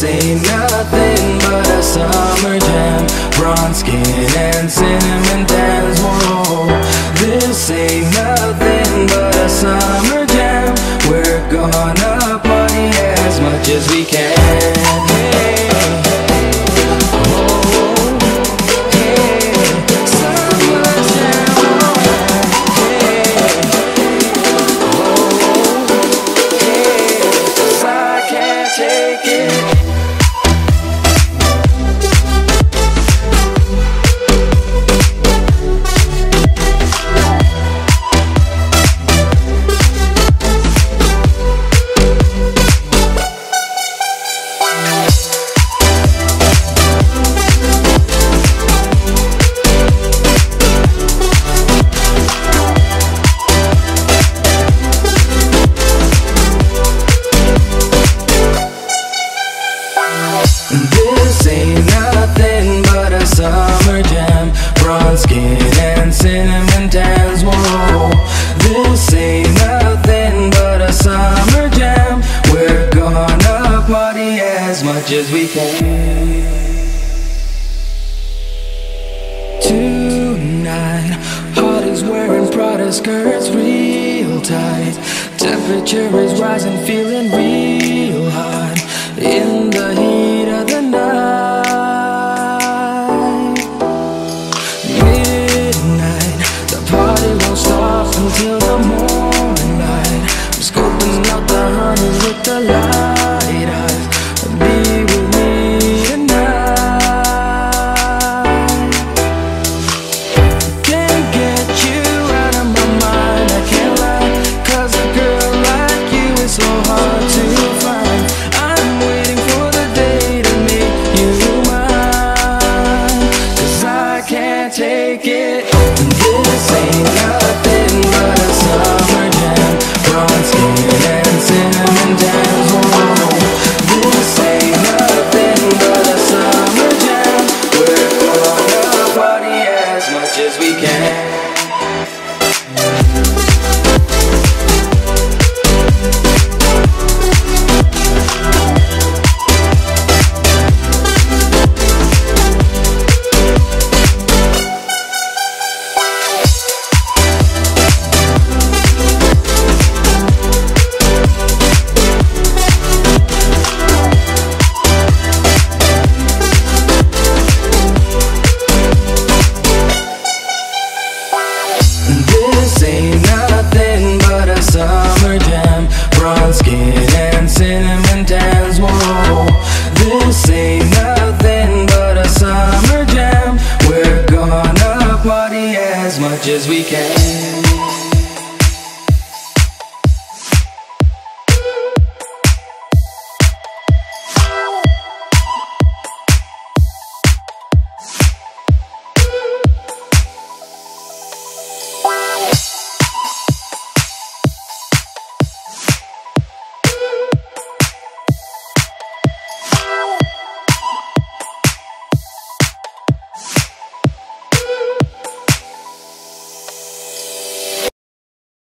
This ain't nothing but a summer jam Bronze skin and cinnamon dance. Whoa, this ain't nothing but a summer jam We're gonna day's nothing but a summer jam. We're gonna party as much as we can. Tonight, Hot is wearing Prada skirts real tight. Temperature is rising, feeling real hot. In the heat and cinnamon dance, Whoa, this ain't nothing but a summer jam. We're gonna party as much as we can.